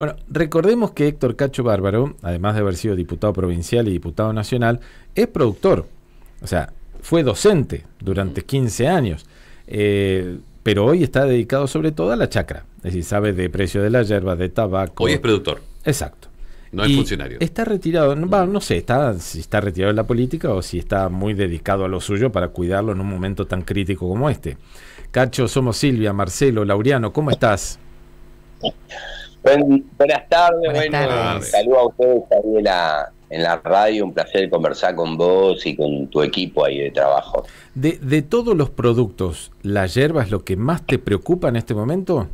Bueno, recordemos que Héctor Cacho Bárbaro, además de haber sido diputado provincial y diputado nacional, es productor. O sea, fue docente durante 15 años. Eh, pero hoy está dedicado sobre todo a la chacra. Es decir, sabe de precio de la hierba, de tabaco. Hoy es productor. Exacto. No es funcionario. Está retirado, no, no sé, está, si está retirado de la política o si está muy dedicado a lo suyo para cuidarlo en un momento tan crítico como este. Cacho, somos Silvia, Marcelo, Laureano, ¿cómo estás? Buenas tardes, bueno, saludo a ustedes ahí en la, en la radio, un placer conversar con vos y con tu equipo ahí de trabajo. De, de todos los productos, ¿la hierba es lo que más te preocupa en este momento?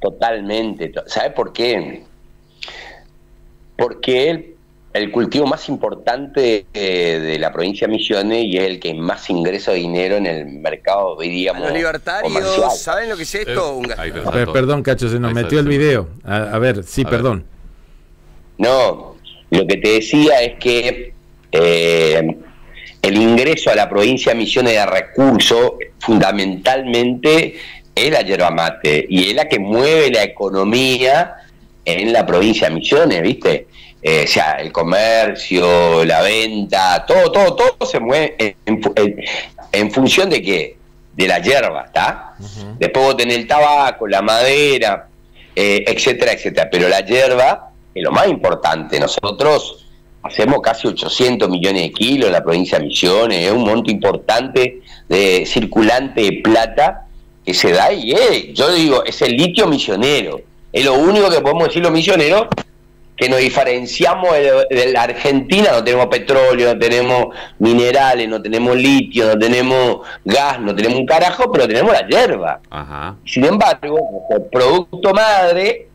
Totalmente. ¿Sabes por qué? Porque el, el cultivo más importante eh, de la provincia de Misiones y es el que más ingresa dinero en el mercado, diríamos. Los libertarios, ¿saben lo que es esto? Eh, a ver, perdón, Cacho, se nos metió el video. A, ver, sí, perdón. No, lo que te decía es que eh, el ingreso a la provincia de Misiones de recursos, fundamentalmente, es la yerba mate y es la que mueve la economía en la provincia de Misiones, ¿viste? Eh, o sea, el comercio, la venta, todo, todo, todo se mueve en, función de qué? De la hierba, ¿está? Después vos tenés el tabaco, la madera, eh, etcétera, etcétera. Pero la hierba es lo más importante. Nosotros hacemos casi 800 millones de kilos en la provincia de Misiones, es un monto importante de circulante de plata que se da y es, yo digo, es el litio misionero. Es lo único que podemos decir los misioneros que nos diferenciamos de, la Argentina, no tenemos petróleo, no tenemos minerales, no tenemos litio, no tenemos gas, no tenemos un carajo, pero tenemos la hierba. Sin embargo, el producto madre,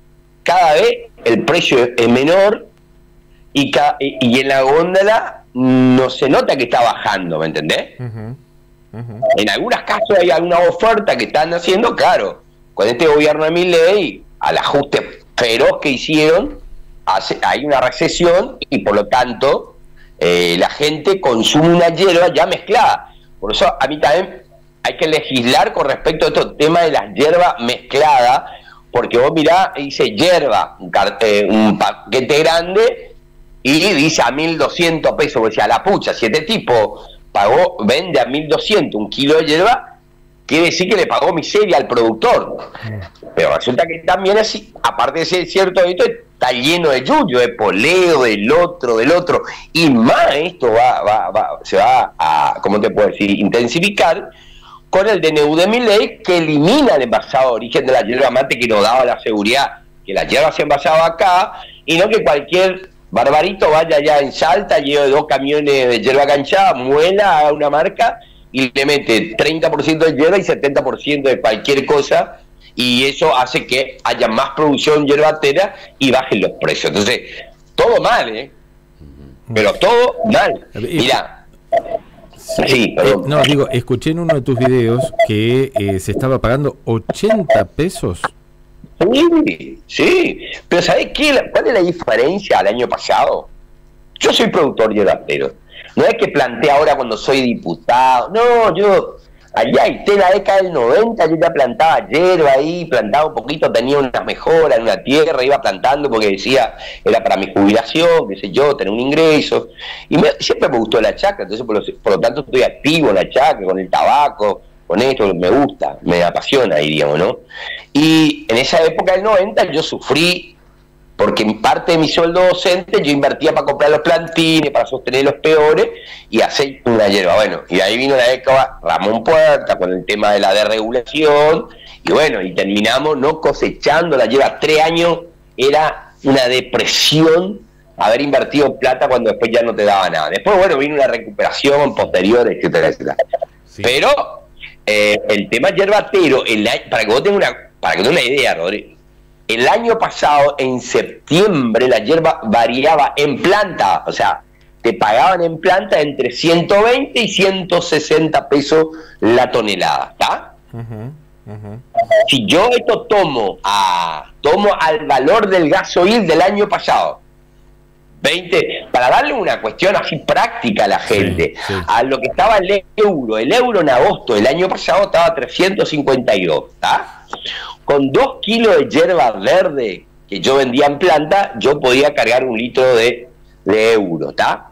cada vez el precio es menor y, y en la góndola no se nota que está bajando, ¿me entendés? En algunos casos hay alguna oferta que están haciendo, claro, con este gobierno de mi ley, al ajuste feroz que hicieron, hay una recesión y por lo tanto eh, la gente consume una hierba ya mezclada. Por eso a mí también hay que legislar con respecto a este tema de las hierbas mezcladas, porque vos mirá, dice hierba, un, eh, un paquete grande y dice a 1200 pesos, o sea, la pucha, si este tipo pagó, vende a 1200 un kilo de hierba, quiere decir que le pagó miseria al productor. Pero resulta que también así, aparte de ser cierto esto, está lleno de yuyo, de poleo, del otro, del otro. Y más esto va, va, va, se va a, ¿cómo te puedo decir?, intensificar con el DNU de mi ley que elimina el envasado de origen de la hierba mate que nos daba la seguridad que la hierba se envasaba acá y no que cualquier barbarito vaya allá en Salta, lleve dos camiones de hierba canchada, muela a una marca y le mete 30% de hierba y 70% de cualquier cosa y eso hace que haya más producción hierbatera y bajen los precios. Entonces, todo mal, ¿eh? Pero todo mal. Mira. Sí, eh, no, digo, escuché en uno de tus videos que eh, se estaba pagando 80 pesos. Sí, sí. Pero ¿sabes qué? ¿Cuál es la diferencia al año pasado? Yo soy productor hierbatero no es que planteé ahora cuando soy diputado. No, yo allá en la década del 90 yo ya plantaba hierba ahí, plantaba un poquito, tenía unas mejoras en una tierra, iba plantando porque decía, era para mi jubilación, qué sé yo, tener un ingreso. Y siempre me gustó la chacra, entonces por lo, tanto estoy activo en la chacra, con el tabaco, con esto, me gusta, me apasiona, diríamos, ¿no? Y en esa época del 90 yo sufrí porque en parte de mi sueldo docente yo invertía para comprar los plantines, para sostener los peores y hacer una hierba. Bueno, y de ahí vino la década Ramón Puerta con el tema de la desregulación y bueno, y terminamos no cosechando la hierba. Tres años era una depresión haber invertido plata cuando después ya no te daba nada. Después, bueno, vino una recuperación posterior, etcétera, etcétera. Pero eh, el tema yerbatero, el, para que vos tengas una, para que tengas una idea, Rodrigo, el año pasado, en septiembre, la hierba variaba en planta, o sea, te pagaban en planta entre 120 y 160 pesos la tonelada, ¿está? Si yo esto tomo a tomo al valor del gasoil del año pasado, 20, para darle una cuestión así práctica a la gente, a lo que estaba el euro, el euro en agosto del año pasado estaba 352, ¿está? Con dos kilos de hierba verde que yo vendía en planta, yo podía cargar un litro de, de euro, ¿está?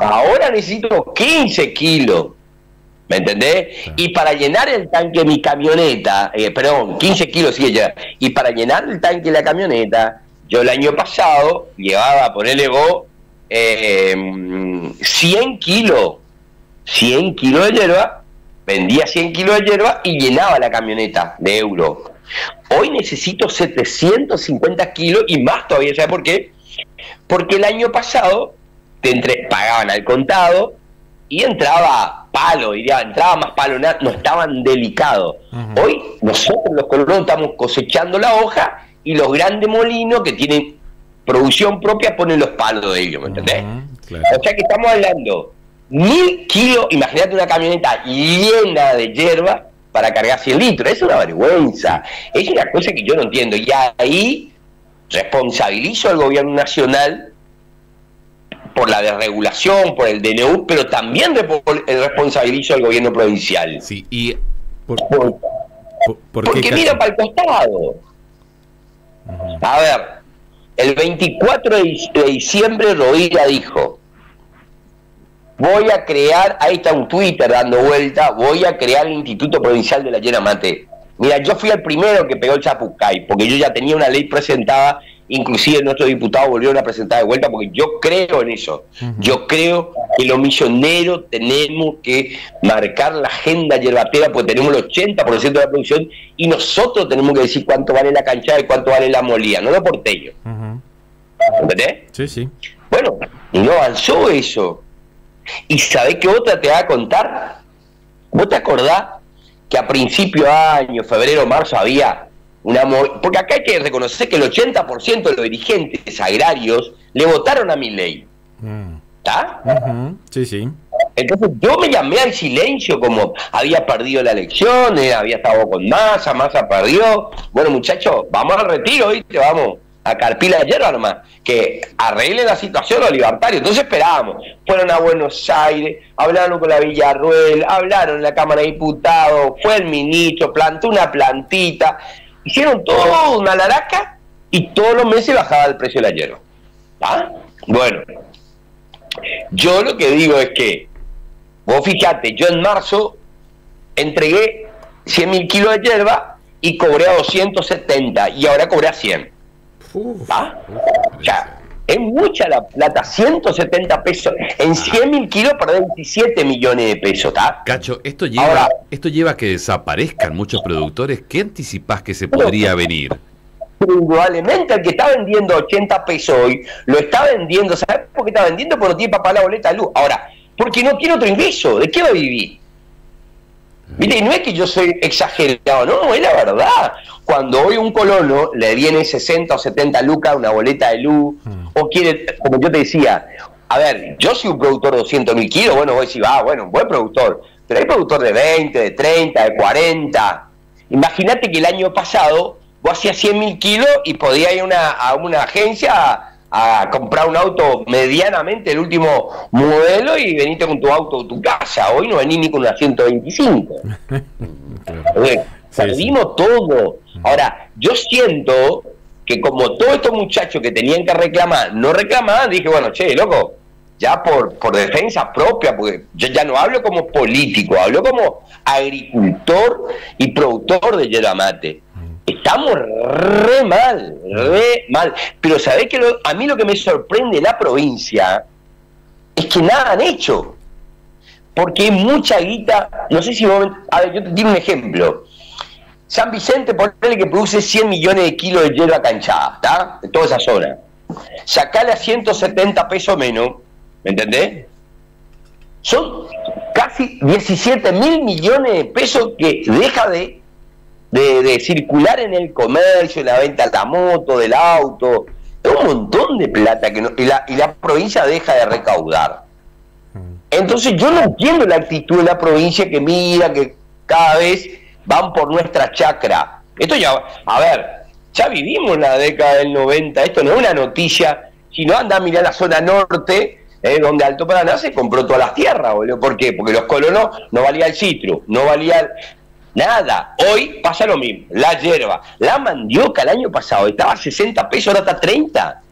Ahora necesito 15 kilos. ¿Me entendés? Y para llenar el tanque de mi camioneta, eh, perdón, 15 kilos sí ya, y para llenar el tanque de la camioneta, yo el año pasado llevaba, ponerle vos, eh, 100 kilos, 100 kilos de hierba, vendía 100 kilos de hierba y llenaba la camioneta de euro. Hoy necesito 750 kilos y más todavía, ¿sabes por qué? Porque el año pasado te entre, pagaban al contado y entraba palo, diría, entraba más palo, no estaban delicados. Hoy nosotros los colonos estamos cosechando la hoja y los grandes molinos que tienen producción propia ponen los palos de ellos, ¿me entendés? O sea que estamos hablando mil kilos, imagínate una camioneta llena de hierba para cargar 100 litros, es una vergüenza, es una cosa que yo no entiendo. Y ahí responsabilizo al gobierno nacional por la desregulación, por el DNU, pero también responsabilizo al gobierno provincial. Sí, y porque mira para el costado. A ver, el 24 de diciembre Rodríguez dijo, voy a crear, ahí está un Twitter dando vuelta, voy a crear el Instituto Provincial de la Llena Mate. Mira, yo fui el primero que pegó el Chapucay, porque yo ya tenía una ley presentada inclusive nuestros diputados volvieron a presentar de vuelta porque yo creo en eso. Yo creo que los milloneros tenemos que marcar la agenda yerbatera porque tenemos el 80% de la producción y nosotros tenemos que decir cuánto vale la cancha y cuánto vale la molía, no lo porteños. ¿Entendés? Sí, sí. Bueno, y no avanzó eso. ¿Y sabés qué otra te va a contar? ¿Vos te acordás que a principio de año, febrero, marzo, había porque acá hay que reconocer que el 80% de los dirigentes agrarios le votaron a mi ley. Mm. ¿Está? Sí, sí. Entonces yo me llamé al silencio como había perdido la elección, eh, había estado con Massa, Massa perdió. Bueno, muchachos, vamos al retiro, ¿viste? Vamos a Carpila de hierba nomás, que arregle la situación los libertarios. Entonces esperábamos. Fueron a Buenos Aires, hablaron con la Villarruel, hablaron en la Cámara de Diputados, fue el ministro, plantó una plantita Hicieron todo una laraca y todos los meses bajaba el precio de la hierba. ¿Ah? Bueno, yo lo que digo es que, vos fíjate, yo en marzo entregué 100 mil kilos de hierba y cobré a 270 y ahora cobré a 100. ¿Ah? O sea, es mucha la plata, 170 pesos. En 100 ah. mil kilos perdés 27 millones de pesos, ¿está? Cacho, esto lleva, esto lleva a que desaparezcan muchos productores. ¿Qué anticipás que se podría venir? Indudablemente, el que está vendiendo 80 pesos hoy, lo está vendiendo, ¿sabes por qué está vendiendo? Porque no tiene para pagar la boleta de luz. Ahora, porque no tiene otro ingreso, ¿de qué va a vivir? Mire, no es que yo soy exagerado, no, es la verdad. Cuando hoy un colono le viene 60 o 70 lucas una boleta de luz, mm. o quiere, como yo te decía, a ver, yo soy un productor de 200 mil kilos, bueno, voy a decir, ah, bueno, un buen productor, pero hay productor de 20, de 30, de 40. Imagínate que el año pasado vos hacías 100 mil kilos y podías ir una, a una agencia a comprar un auto medianamente el último modelo y veniste con tu auto a tu casa. Hoy no venís ni con una 125. perdimos todo. Ahora, yo siento que como todos estos muchachos que tenían que reclamar no reclamaban, dije, bueno, che, loco, ya por, por defensa propia, porque yo ya no hablo como político, hablo como agricultor y productor de yerba mate. Estamos re mal, re mal. Pero sabés que a mí lo que me sorprende de la provincia es que nada han hecho. Porque hay mucha guita, no sé si vos, a ver, yo te digo un ejemplo. San Vicente, ponele que produce 100 millones de kilos de hierba canchada, ¿está? De toda esa zona. Sacale a 170 pesos menos, ¿me entendés? Son casi 17 mil millones de pesos que deja de de, circular en el comercio, la venta de la moto, del auto, es un montón de plata que y, la, y la provincia deja de recaudar. Mm. Entonces yo no entiendo la actitud de la provincia que mira que cada vez van por nuestra chacra. Esto ya, a ver, ya vivimos la década del 90, esto no es una noticia, si no anda a mirar la zona norte, eh, donde Alto Paraná se compró todas las tierras, boludo. ¿Por qué? Porque los colonos no valía el citro, no valía Nada. Hoy pasa lo mismo. La hierba. La mandioca el año pasado estaba a 60 pesos, ahora está a 30.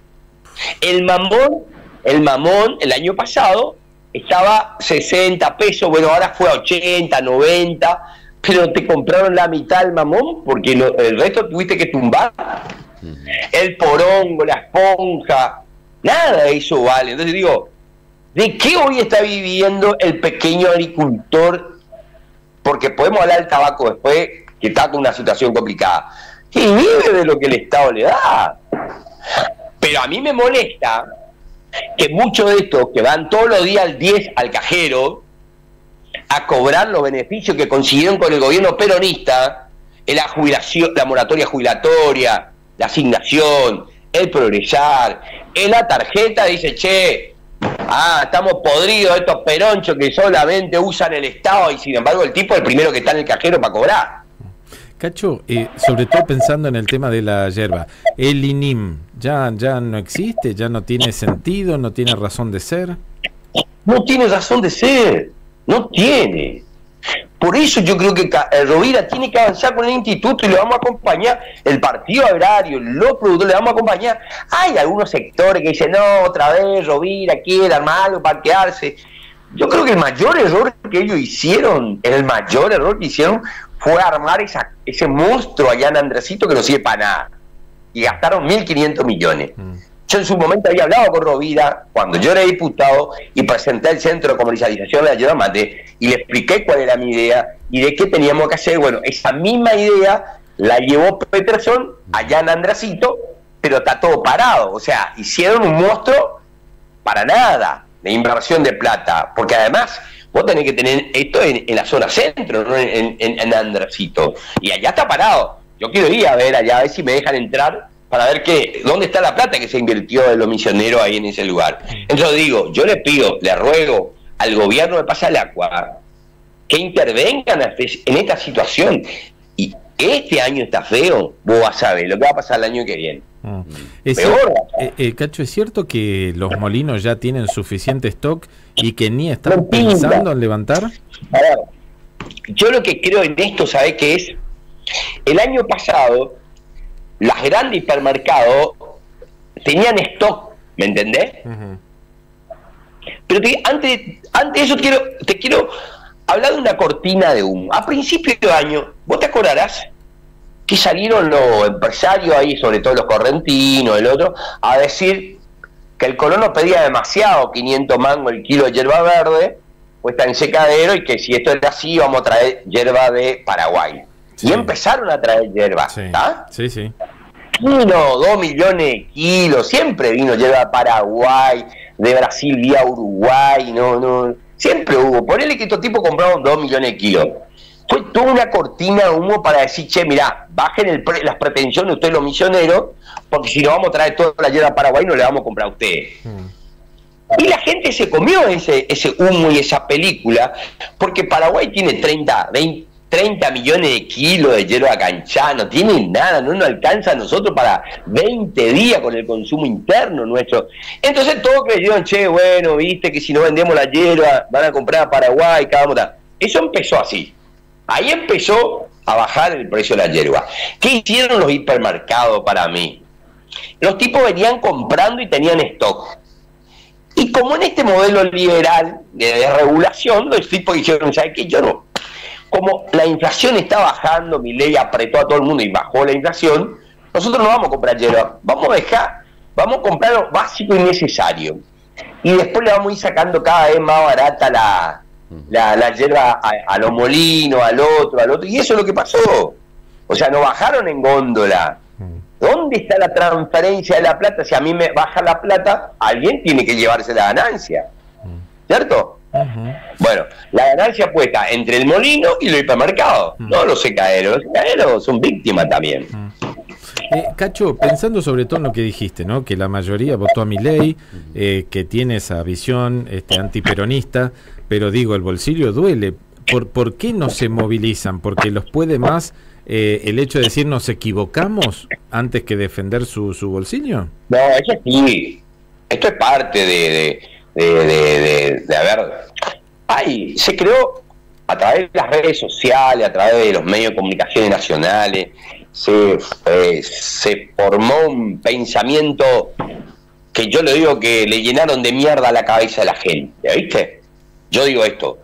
El mamón, el mamón el año pasado estaba 60 pesos, bueno, ahora fue a 80, 90, pero te compraron la mitad del mamón porque el resto tuviste que tumbar. El porongo, la esponja, nada de eso vale. Entonces digo, ¿de qué hoy está viviendo el pequeño agricultor? Porque podemos hablar del tabaco después, que está con una situación complicada. Y vive de lo que el Estado le da. Pero a mí me molesta que muchos de estos que van todos los días al 10 al cajero a cobrar los beneficios que consiguieron con el gobierno peronista, en la jubilación, la moratoria jubilatoria, la asignación, el progresar, en la tarjeta dice, che, ah, estamos podridos estos peronchos que solamente usan el Estado y sin embargo el tipo es el primero que está en el cajero para cobrar. Cacho, eh, sobre todo pensando en el tema de la hierba, el INIM ya, ya no existe, ya no tiene sentido, no tiene razón de ser. No tiene razón de ser, no tiene. Por eso yo creo que eh, Rovira tiene que avanzar con el instituto y le vamos a acompañar, el partido agrario, los productores, le vamos a acompañar. Hay algunos sectores que dicen, no, otra vez Rovira quiere armar algo para quedarse. Yo creo que el mayor error que ellos hicieron, el mayor error que hicieron fue armar esa, ese monstruo allá en Andresito que no sirve para nada. Y gastaron 1.500 millones. Mm. Yo en su momento había hablado con Rovira cuando yo era diputado y presenté el centro de comercialización de la yerba y le expliqué cuál era mi idea y de qué teníamos que hacer. Bueno, esa misma idea la llevó Peterson allá en Andresito, pero está todo parado. O sea, hicieron un monstruo para nada de inversión de plata, porque además Vos tenés que tener esto en, la zona centro, no en, en, Andracito. Y allá está parado. Yo quiero ir a ver allá, a ver si me dejan entrar para ver qué, dónde está la plata que se invirtió de los misioneros ahí en ese lugar. Entonces digo, yo le pido, le ruego al gobierno de Pasa el Agua que intervengan en esta situación. Y este año está feo, vos vas a ver lo que va a pasar el año que viene. Mm. Es eh, eh, Cacho, ¿es cierto que los molinos ya tienen suficiente stock y que ni están pensando en levantar? yo lo que creo en esto, ¿sabes qué es? El año pasado, las grandes hipermercados tenían stock, ¿me entendés? Pero antes, antes de eso quiero, te quiero hablar de una cortina de humo. A principios de año, vos te acordarás que salieron los empresarios ahí, sobre todo los correntinos, el otro, a decir que el colono pedía demasiado, 500 mangos el kilo de hierba verde, puesta en secadero, y que si esto era así, vamos a traer hierba de Paraguay. Y empezaron a traer hierba, ¿está? Sí, sí. Vino dos millones de kilos, siempre vino hierba de Paraguay, de Brasil vía Uruguay, no, no, siempre hubo. Ponele que estos tipos compraron dos millones de kilos fue toda una cortina de humo para decir, che, mirá, bajen el las pretensiones ustedes los misioneros, porque si no vamos a traer toda la hierba a Paraguay no le vamos a comprar a ustedes. Mm. Y la gente se comió ese, ese humo y esa película, porque Paraguay tiene 30, 20, 30 millones de kilos de hierba canchá, no tiene nada, no nos alcanza a nosotros para 20 días con el consumo interno nuestro. Entonces todos creyeron, che, bueno, viste que si no vendemos la hierba van a comprar a Paraguay, cada Eso empezó así. Ahí empezó a bajar el precio de la hierba. ¿Qué hicieron los hipermercados para mí? Los tipos venían comprando y tenían stock. Y como en este modelo liberal de, regulación, los tipos dijeron, ¿sabes qué? Yo no. Como la inflación está bajando, mi ley apretó a todo el mundo y bajó la inflación, nosotros no vamos a comprar hierba, vamos a dejar, vamos a comprar lo básico y necesario. Y después le vamos a ir sacando cada vez más barata la, la, la hierba a, los molinos, al otro, al otro, y eso es lo que pasó. O sea, no bajaron en góndola. ¿Dónde está la transferencia de la plata? Si a mí me baja la plata, alguien tiene que llevarse la ganancia. ¿Cierto? Bueno, la ganancia puesta entre el molino y el hipermercado, no los secaderos. Los secaderos son víctimas también. Eh, Cacho, pensando sobre todo en lo que dijiste, ¿no? que la mayoría votó a mi ley, eh, que tiene esa visión este, antiperonista, pero digo, el bolsillo duele. ¿Por, ¿Por qué no se movilizan? ¿Porque los puede más eh, el hecho de decir nos equivocamos antes que defender su, su bolsillo? No, eso sí. Esto es parte de, de, de, de, a ver, ay, se creó, a través de las redes sociales, a través de los medios de comunicación nacionales, se, eh, se formó un pensamiento que yo le digo que le llenaron de mierda la cabeza a la gente, ¿viste? Yo digo esto,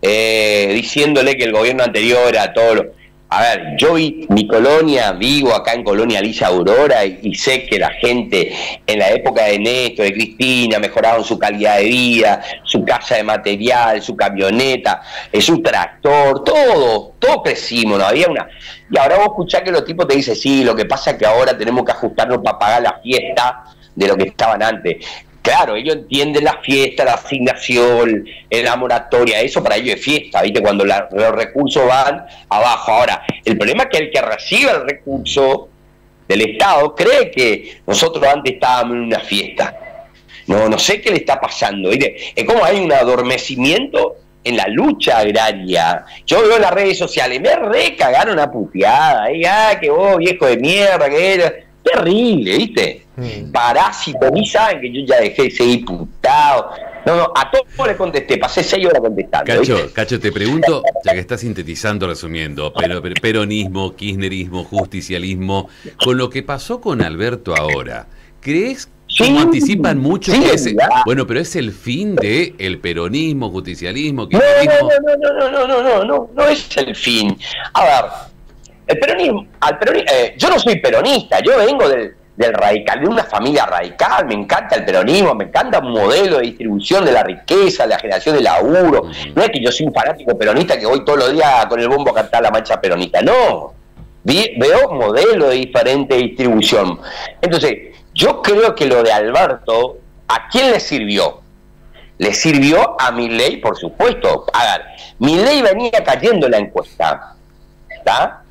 eh, diciéndole que el gobierno anterior era todo lo a ver, yo vi mi colonia, vivo acá en Colonia Alicia Aurora y, sé que la gente en la época de Néstor, de Cristina, mejoraron su calidad de vida, su casa de material, su camioneta, su tractor, todo, todo crecimos, no había una... Y ahora vos escuchás que los tipos te dicen, sí, lo que pasa es que ahora tenemos que ajustarnos para pagar la fiesta de lo que estaban antes. Claro, ellos entienden la fiesta, la asignación, la moratoria, eso para ellos es fiesta, ¿viste? Cuando los recursos van abajo. Ahora, el problema es que el que recibe el recurso del Estado cree que nosotros antes estábamos en una fiesta. No, no sé qué le está pasando, ¿viste? Es como hay un adormecimiento en la lucha agraria. Yo veo en las redes sociales, me recagaron a puteada, ¿eh? ah, que vos, viejo de mierda, que era terrible, ¿viste? Mm. Parásito, ni saben que yo ya dejé de ser diputado. No, no, a todos les contesté, pasé seis horas contestando. Cacho, Cacho, te pregunto, ya que estás sintetizando, resumiendo, pero, peronismo, kirchnerismo, justicialismo, con lo que pasó con Alberto ahora, ¿crees que anticipan mucho que es, bueno, pero es el fin de el peronismo, justicialismo, kirchnerismo. No, no, no, no, no, no, no, no, no es el fin. A ver, el peronismo, al peronismo, eh, yo no soy peronista, yo vengo del, radical, de una familia radical, me encanta el peronismo, me encanta un modelo de distribución de la riqueza, de la generación de laburo. No es que yo soy un fanático peronista que voy todos los días con el bombo a cantar la mancha peronista, no. veo modelos de diferente distribución. Entonces, yo creo que lo de Alberto, ¿a quién le sirvió? Le sirvió a mi ley, por supuesto. A ver, mi ley venía cayendo en la encuesta. ¿Está?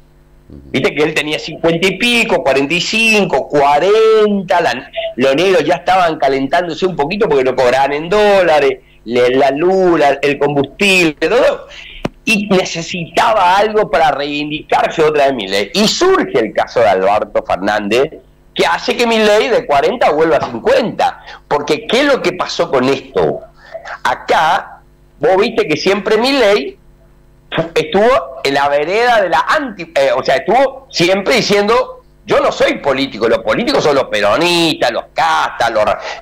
Viste que él tenía 50 y pico, 45, 40, los negros ya estaban calentándose un poquito porque lo cobraban en dólares, la luz, el combustible, todo. Y necesitaba algo para reivindicarse otra vez Miley. Y surge el caso de Alberto Fernández, que hace que Miley de 40 vuelva a 50. Porque ¿qué es lo que pasó con esto? Acá, vos viste que siempre Miley estuvo en la vereda de la anti, eh, o sea, estuvo siempre diciendo, yo no soy político, los políticos son los peronistas, los castas,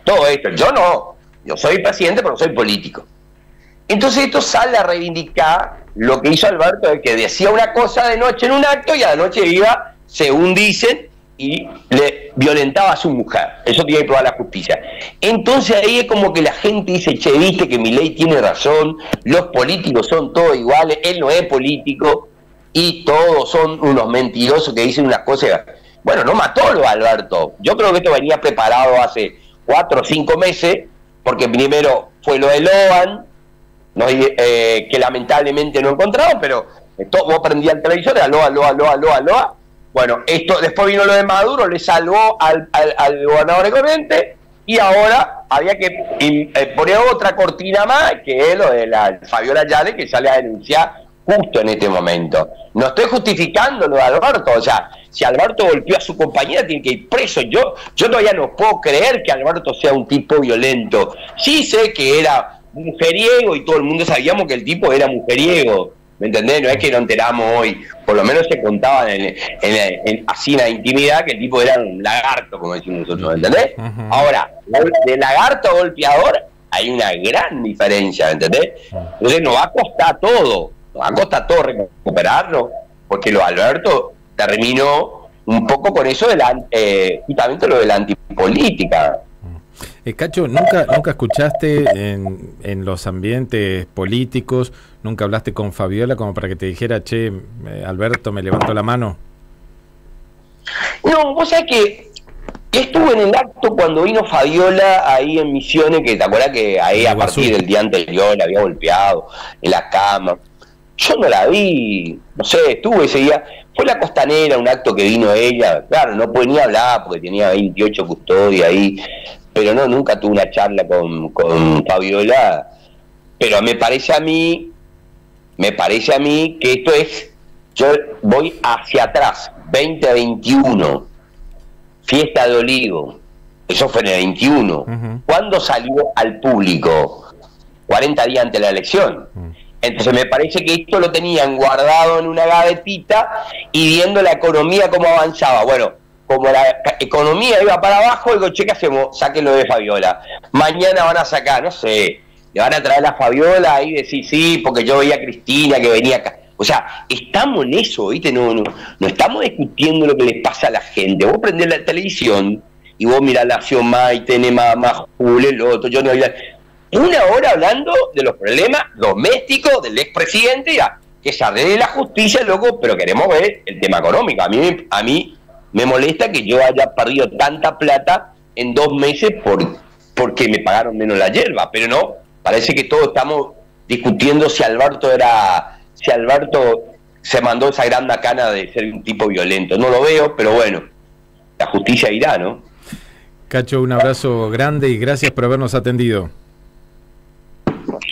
todo esto, yo no, yo soy presidente pero no soy político. Entonces esto sale a reivindicar lo que hizo Alberto, de que decía una cosa de noche en un acto y a la noche iba, según dicen, y le violentaba a su mujer. Eso tiene que probar la justicia. Entonces ahí es como que la gente dice, che, viste que mi ley tiene razón, los políticos son todos iguales, él no es político y todos son unos mentirosos que dicen unas cosas. Bueno, no mató lo Alberto. Yo creo que esto venía preparado hace cuatro o cinco meses, porque primero fue lo de Loan, eh, que lamentablemente no encontraron, pero esto, vos prendías el televisor, Loa, Loa, Loa, Loa, bueno, esto después vino lo de Maduro, le salvó al, al, gobernador de Corrientes y ahora había que eh, poner otra cortina más, que es lo de la Fabiola Yale, que sale a denunciar justo en este momento. No estoy justificando lo de Alberto, o sea, si Alberto golpeó a su compañera, tiene que ir preso. Yo, yo todavía no puedo creer que Alberto sea un tipo violento. Sí sé que era mujeriego y todo el mundo sabíamos que el tipo era mujeriego ¿Me entendés? No es que lo enteramos hoy, por lo menos se contaba en, así en la intimidad que el tipo era un lagarto, como decimos nosotros, ¿me entendés? Ahora, de lagarto a golpeador hay una gran diferencia, ¿me entendés? Entonces nos va a costar todo, nos va a costar todo recuperarlo, porque lo Alberto terminó un poco con eso de la, eh, justamente lo de la antipolítica. Eh, Cacho, ¿nunca, ¿nunca escuchaste en, en, los ambientes políticos, nunca hablaste con Fabiola como para que te dijera, che, eh, Alberto, me levantó la mano? No, vos sabés que estuve en el acto cuando vino Fabiola ahí en Misiones, que te acuerdas que ahí a partir del día anterior la había golpeado en la cama. Yo no la vi, no sé, estuve ese día. Fue la costanera, un acto que vino ella. Claro, no pude ni hablar porque tenía 28 custodias ahí pero no, nunca tuve una charla con, con Fabiola, pero me parece a mí, me parece a mí que esto es, yo voy hacia atrás, 2021, fiesta de olivo, eso fue en el 21, ¿cuándo salió al público? 40 días antes de la elección. Entonces me parece que esto lo tenían guardado en una gavetita y viendo la economía cómo avanzaba. Bueno, como la economía iba para abajo, digo, che, ¿qué hacemos? Sáquenlo de Fabiola. Mañana van a sacar, no sé, le van a traer a Fabiola y decir sí, porque yo veía a Cristina que venía acá. O sea, estamos en eso, ¿viste? No, no, no estamos discutiendo lo que les pasa a la gente. Vos prendés la televisión y vos mirás la acción más y tenés más, más el otro, yo no Una hora hablando de los problemas domésticos del expresidente, ya, que se arregle la justicia, loco, pero queremos ver el tema económico. A mí, a mí me molesta que yo haya perdido tanta plata en dos meses por, porque me pagaron menos la hierba, pero no, parece que todos estamos discutiendo si Alberto era, si Alberto se mandó esa gran cana de ser un tipo violento. No lo veo, pero bueno, la justicia irá, ¿no? Cacho, un abrazo grande y gracias por habernos atendido.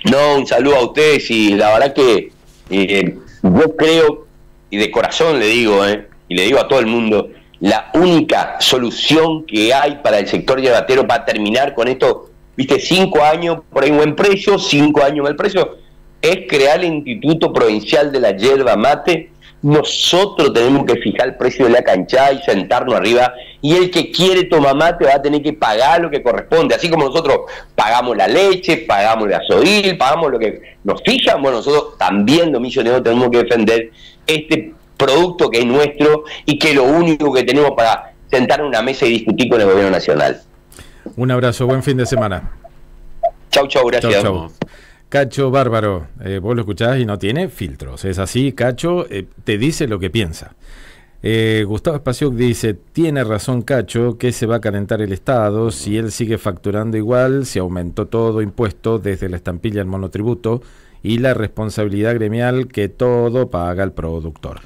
No, un saludo a ustedes y la verdad que eh, yo creo, y de corazón le digo, eh, y le digo a todo el mundo, la única solución que hay para el sector llevatero para terminar con esto, viste, cinco años por ahí buen precio, cinco años mal precio, es crear el Instituto Provincial de la Yerba Mate. Nosotros tenemos que fijar el precio de la cancha y sentarnos arriba. Y el que quiere tomar mate va a tener que pagar lo que corresponde. Así como nosotros pagamos la leche, pagamos el gasoil, pagamos lo que nos fijan, bueno, nosotros también, los tenemos que defender este producto que es nuestro y que es lo único que tenemos para sentar en una mesa y discutir con el gobierno nacional. Un abrazo, buen fin de semana. Chau, chau, gracias. Cacho Bárbaro, eh, vos lo escuchás y no tiene filtros. Es así, Cacho eh, te dice lo que piensa. Eh, Gustavo Espacio dice, tiene razón Cacho, que se va a calentar el Estado si él sigue facturando igual, se aumentó todo impuesto desde la estampilla al monotributo y la responsabilidad gremial que todo paga el productor.